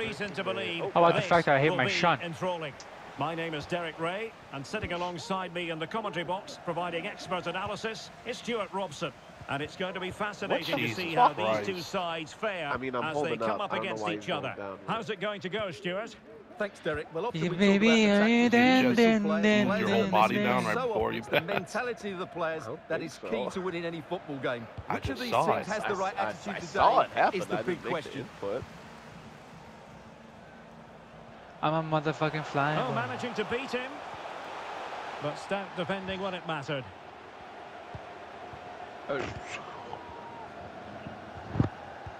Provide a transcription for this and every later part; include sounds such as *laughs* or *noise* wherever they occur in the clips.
reason to believe. How about the fact that I hit my be shunt? Enthralling. My name is Derek Ray, and sitting alongside me in the commentary box, providing expert analysis, is Stuart Robson. And it's going to be fascinating to see how Christ. these two sides fare I mean, I'm as they come up. up I don't know against each other. down here. How's it going to go, Stuart? Thanks, Derek. Well, often Yeah, we baby, talk about the you tactics dun, of dun, players, dun, players, Your whole body dun, down right so before often you it's the mentality of the players *laughs* that is don't that think is so. key to winning any football game. Which of these teams it. has the right I, attitude I today? saw it happen. Is the I big question. the input. I'm a motherfucking fly. Oh, boy. managing to beat him. But stout defending when it mattered.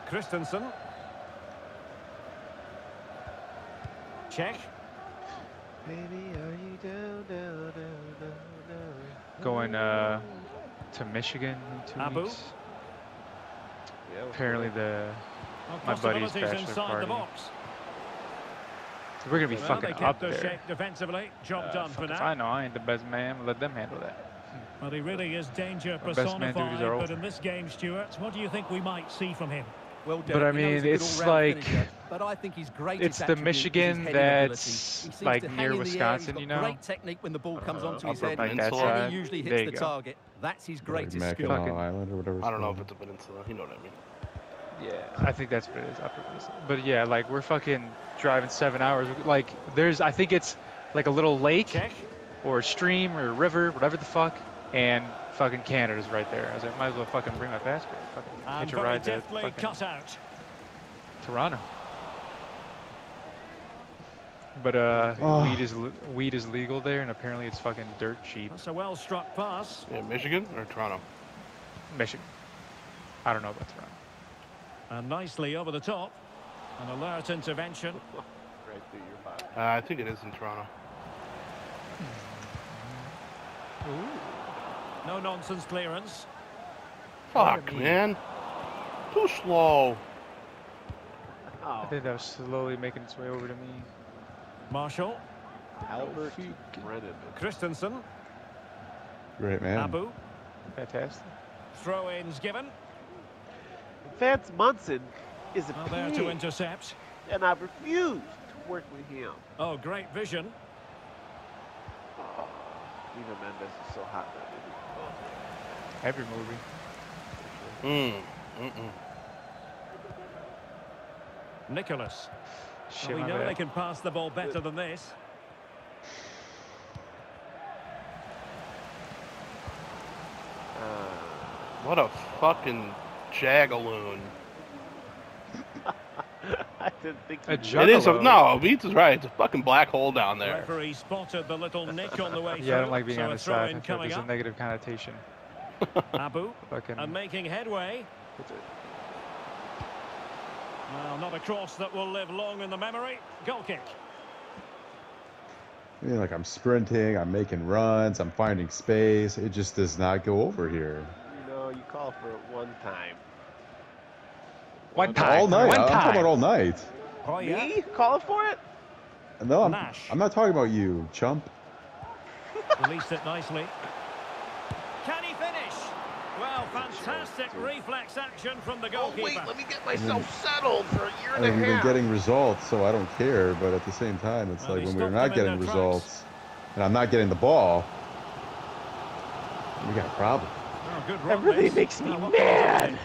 Christensen. Check. Baby, are you down, down, down, down, down? Going uh, to Michigan in two Abu. weeks. Yeah, Apparently the My buddy's possibilities bachelor party. the box. We're gonna be Well, fucking up their there. defensively. Job Uh, done for now. I know I ain't the best man. Let them handle that. Well, he really is danger Our best man personified. But in this game, Stuart, what do you think we might see from him? Well, But I Derek, we know he's a mean, it's like- finisher, but I think his greatest it's the attribute is his Michigan heading that's, seems like, to hang near the Wisconsin, you know? Great technique when the ball comes Uh, onto his head, Like that and side. he usually hits the go. target. That's his Like greatest skill. Mackinac Island or whatever. I don't know if it's a peninsula. You know what I mean. Yeah, I think that's what it is. Upper Peninsula. But yeah, like we're fucking driving seven hours. Like there's, I think it's like a little lake Check. or a stream or a river, whatever the fuck, and fucking Canada's right there. I was like, might as well fucking bring my passport. Fucking And hitch a very ride to deftly fucking cut out. Toronto. But uh, Oh. weed is weed is legal there, and apparently it's fucking dirt cheap. That's a well-struck pass. Yeah, Michigan or Toronto? Michigan. I don't know about Toronto. And nicely over the top. An alert intervention. Right through your body. Uh, I think it is in Toronto. No nonsense clearance. Fuck, man. Too slow. I Oh, think that was slowly making its way over to me. Marshall. Albert Brennan. Christensen. Great man. Abu. Fantastic. Throw-ins given. Vance Munson is a Well, there to intercept. and I refuse to work with him. Oh, great vision. Oh, Eva Mendes is so hot that movie. Every movie. Mm. Mm-mm. Nicholas. Shit, we know bad. they can pass the ball better than this. Uh, What a fucking jagaloon. *laughs* I didn't think A he It is a, no, Beats is right. It's a fucking black hole down there. Referee spotted the little nick on the way through. Yeah, I don't like being so on the side. I throw-in feel like coming there's a negative connotation. *laughs* Abu. Fucking. And making headway. Well, not a cross that will live long in the memory. Goal kick. I mean, like I'm sprinting, I'm making runs, I'm finding space. It just does not go over here. You know, for it one time. One time. all night. One I'm talking time. about all night. Oh, yeah. Me? Calling for it? No, I'm, Nash. I'm not talking about you, chump. Released it nicely. Can he finish? Well, fantastic reflex action from the Oh, goalkeeper. wait, let me get myself settled for a year I and a mean, we've been getting results, so I don't care. But at the same time, it's Well, like when we're not getting their results and I'm not getting the ball, we got a problem. Oh, That really this. makes me Now, what can he mad.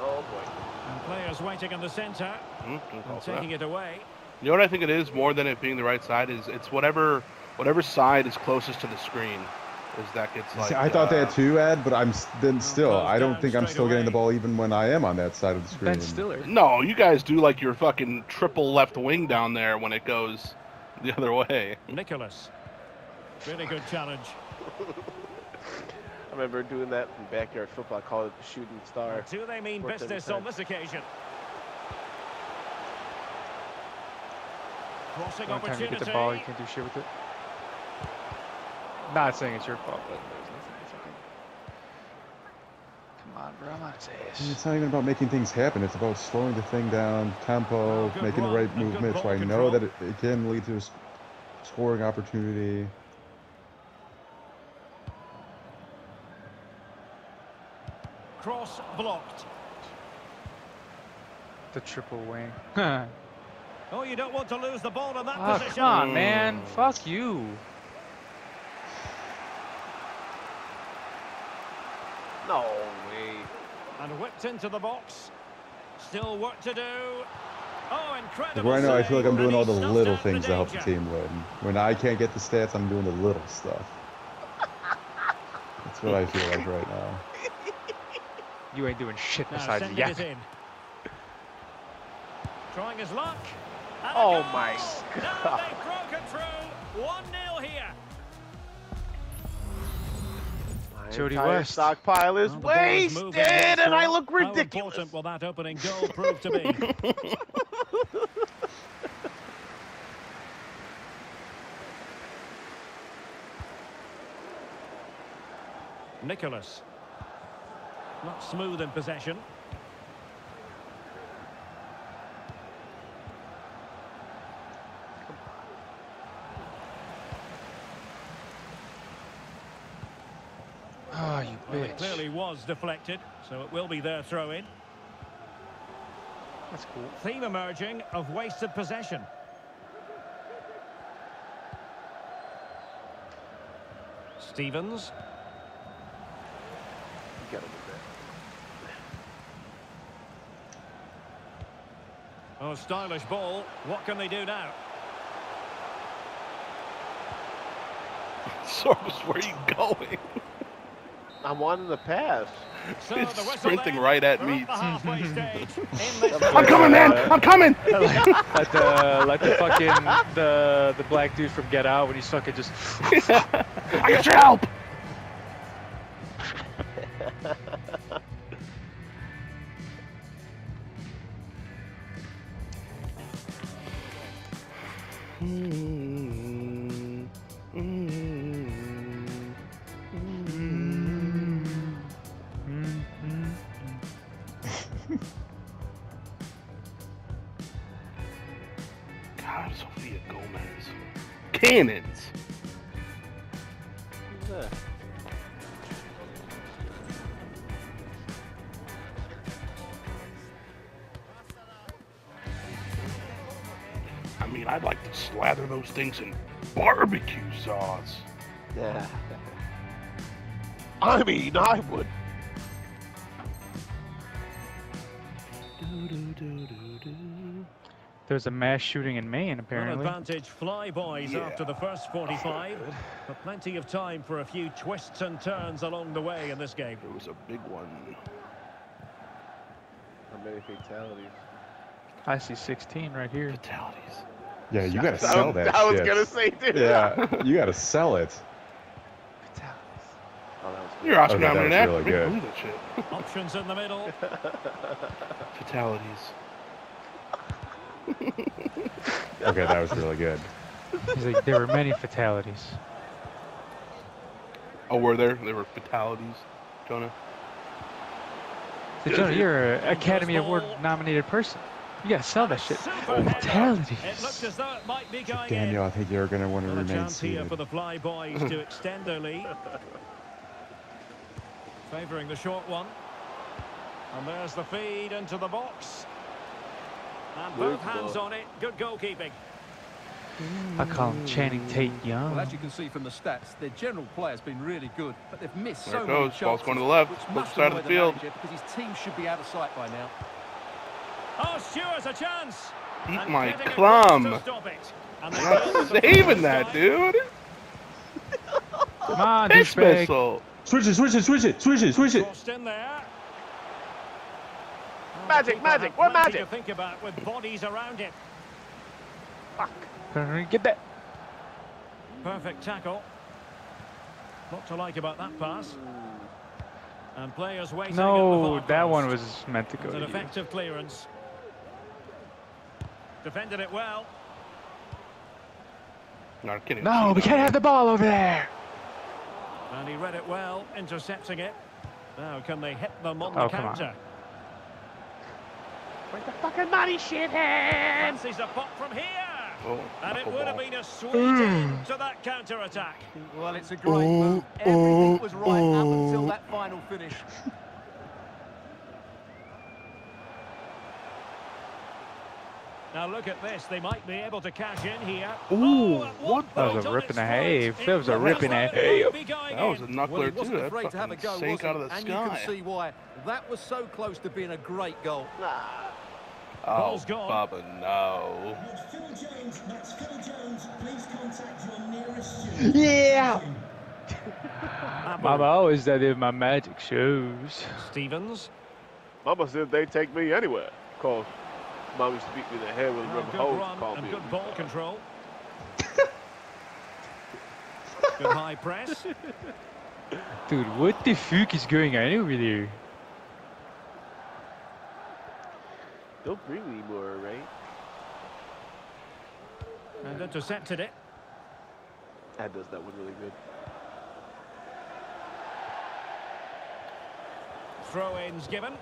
Oh, boy. And players waiting in the centre Hmm, and for that. taking it away. You know what I think it is more than it being the right side is it's whatever whatever side is closest to the screen is that gets like. See, I thought uh, that too, Ed, but I'm then still. I don't think I'm straight still getting the ball even when I am on that side of the screen. Ben Stiller. No, you guys do like your fucking triple left wing down there when it goes the other way. Nicholas. Really good challenge. *laughs* I remember doing that in backyard football. I called it the shooting star. Do they mean Worked business on this occasion? Crossing One time you get the ball, you can't do shit with it. Not saying it's your fault, but there's nothing to fucking. Come on, bro, I'm on his ass. It's not even about making things happen. It's about slowing the thing down, tempo, Oh, making run the right and good movement. So ball I know control. that it, it can lead to a scoring opportunity. Cross blocked. The triple wing. *laughs* Oh, you don't want to lose the ball in that Oh, position. come on, man. Fuck you. No way. And whipped into the box. Still work to do. Oh, incredible. Right now, I feel like I'm doing all the little things to help the team win. When I can't get the stats, I'm doing the little stuff. That's what I feel like right now. You ain't doing shit Now besides sending yak. it in. Trying his luck. And Oh my God. they've broken through. 1-0 here. My Jody entire West. stockpile is Well, the is wasted, and I still. look How ridiculous. important will that opening goal prove to be? *laughs* Nicholas. Not smooth in possession. Oh, you Well, it clearly was deflected, so it will be their throw in. That's cool. Theme emerging of wasted possession. Stevens. You gotta do Oh, stylish ball. What can they do now? *laughs* Sorgus, where are you going? I'm wanting the pass. So It's the sprinting then. right at me. up the halfway *laughs* stage. In *laughs* this I'm coming, man! I'm coming! like the like the fucking the the black dude from Get Out when he's fucking just I got your help! God, Sofia Gomez. Cannons! Those things in barbecue sauce. Yeah. I mean, I would. there's a mass shooting in Maine An apparently. advantage fly boys after the first 45. But plenty of time for a few twists and turns along the way in this game. It was a big one. How many fatalities? I see 16 right here. Fatalities. Yeah, you gotta *laughs* sell was, that I was shit. gonna say, dude. Yeah, *laughs* you gotta sell it. Fatalities. Oh, that was You're asking Okay, how that was really good. believe that shit. *laughs* Options in the middle. Fatalities. Okay, that was really good. He's like, there were many fatalities. Oh, were there? There were fatalities, Jonah. So, Jonah, you're an Academy Award nominated person. You gotta sell that shit. Super Oh, header. fatalities. It looked as though it might be going Daniel. I think you're gonna want to Well, a remain chance here seated. for the fly boys to extend their lead. *laughs* Favouring the short one. And there's the feed into the box. And Good both hands ball. on it. Good goalkeeping. I call him Channing Tate Young. Well, as you can see from the stats, their general play has been really good, but they've missed There so it many goes. chances. Ball's going to the left. which Left must side of annoy the field. Because his team should be out of sight by now. Stewart's a chance. Eat my getting across clum. to stop it. And they I'm not deal with the saving that, dude. Come on, Fish missile. Switch it, switch it, switch it, switch it, switch it. Crossed in there. Magic, magic, had what magic? To think about with bodies around him. Get that. Perfect tackle. Lot to like about that pass. And players waiting. No, that one was meant to go It's an effective clearance. Defended it well. Not kidding. No, we can't have the ball over there. And he read it well, intercepting it. Now, can they hit them on Oh, the come on. counter? Where's the fucking money, shithead? Fancies a pop from here. Oh, And it would have been a sweet end mm. to that counter attack. Well, it's a great move. Oh, Everything was right oh, up oh. until that final finish. Now look at this. They might be able to cash in here. Ooh, Oh, what That was point a on rip its and a stride. half. It That was a looks rip and a like half. could be going That was a in. knuckler Well, too. That afraid to have a go, sank was out of the And you can see why. That was so close to being a great goal. Oh, Ball's gone. Bubba, no. Yeah. Mama always said in my magic shoes. Stevens. Mama said they take me anywhere. Cause mom used to beat me the head with a Well, rubber good hose. run and good ball control. *laughs* good high press. Dude, what the fuck is going on over there? Don't bring me more, right? And intercepted it. That does that one really good. Throw-ins given.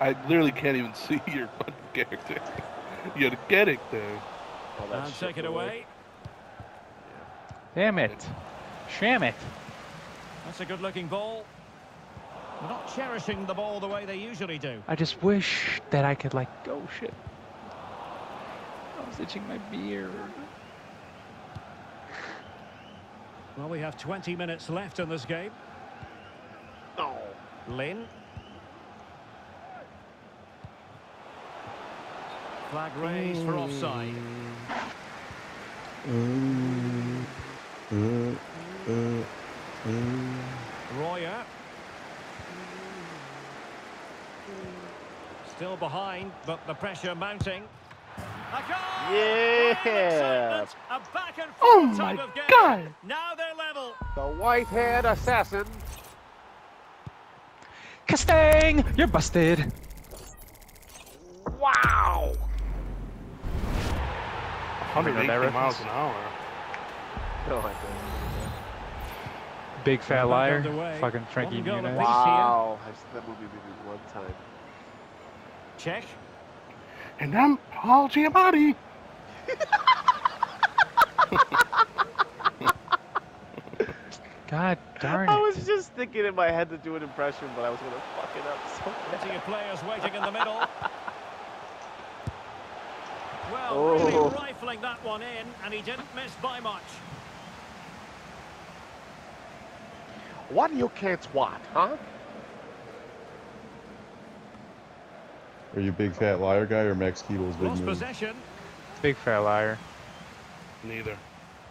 I literally can't even *laughs* see your fucking character. *laughs* You're getting there. All that And take it away. away. Damn it. Sham it. That's a good-looking ball. They're not cherishing the ball the way they usually do. I just wish that I could like go shit. I was itching my beard. Well, we have 20 minutes left in this game. Oh. Lynn. Flag raised for offside. Royer. Still behind, but the pressure mounting. A goal! Yeah! A back and forth Oh type my of game. God! Now they're level. The white-haired assassin. Castang! You're busted. 118 that miles an hour. No, I. Big fat liar. Fucking Frankie Muniz. Wow. I've seen that movie maybe one time. Check. And I'm Paul Giamatti. *laughs* God darn it. I was just thinking in my head to do an impression, but I was gonna fuck it up so bad. Plenty of players waiting in the middle. *laughs* Well, Oh. really rifling that one in, and he didn't miss by much. What do you can't what, huh? Are you a big fat liar guy or Max Keeble's big Lost move? possession. Big fat liar. Neither.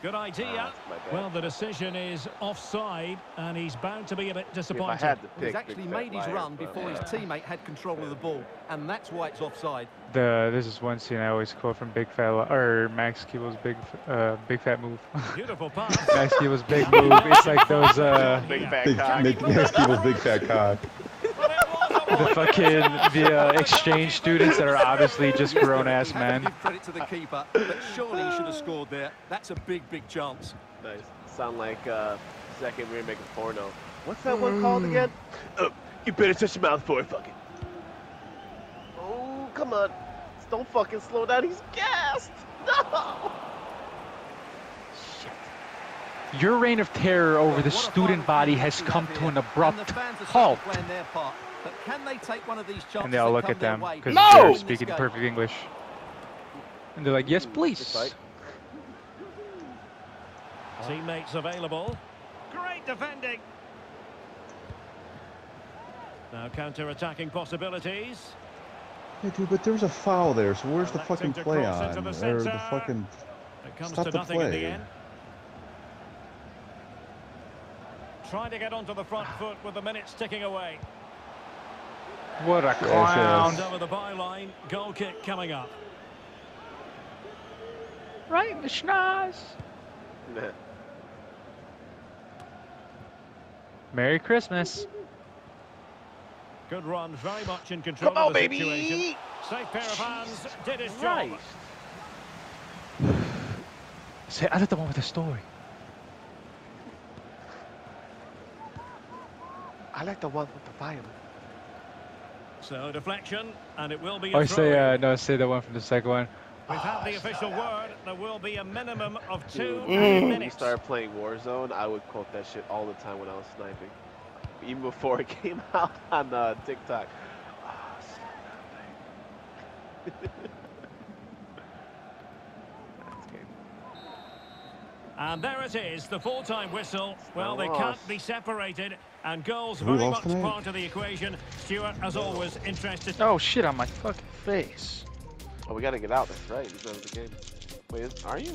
Good idea. Ah, that's my bad. well, the decision is offside, and he's bound to be a bit disappointed. had to Well, pick, he's actually big fat made his run but, before his uh, teammate had control of the ball, and that's why it's offside. The this is one scene I always quote from Big Fat or Max Keeble's big uh big fat move. Beautiful *laughs* pass. Max Keeble's big move. It's like those uh Big Here. fat Big, cock. Max Keeble's big fat cock. Well, it was a the wide fucking the uh, exchange students that are obviously just grown ass You have men. Give credit to the keeper, but surely he should have scored there. That's a big, big chance. Nice. Sound like uh, second remake of porno. What's that one called again? Uh, you better touch your mouth for it, fucking. Oh, come on. Don't fucking slow down. He's gassed. No. Shit. Your reign of terror over the student body has come to an abrupt the fans are certainly halt. Playing their part. But can they take one of these chances And they all look at them because No! they're speaking perfect English. And they're like, yes, please. Uh-huh. Teammates available. Great defending. Now counter-attacking possibilities. Hey, dude, but there was a foul there, so where's the fucking to play cross on? into the Or the centre. fucking. It comes Stop to the nothing in the play. end. Trying to get onto the front *sighs* foot with the minutes ticking away. What a yes. clown. Over the byline, goal kick coming up. Right in the schnoz. *laughs* Merry Christmas. Good run, very much in control Come on, of the baby. situation. Safe pair of hands, did his Right. job. Say, *sighs* I did the one with the story. I like the one with the violin. So deflection, and it will be I a say, throw. uh, no, say the one from the second one. We've had the official word. There will be a minimum of two Dude, Mm. when you started playing Warzone, I would quote that shit all the time when I was sniping. Even before it *laughs* came out on uh, TikTok. Ah, *laughs* And there it is, the full-time whistle. Well, they can't be separated, and goals Who very much tonight? part of the equation. Stuart, as always, interested. Oh shit on my fucking face. Oh, we gotta get out. That's right. He's out of the game. Wait, are you?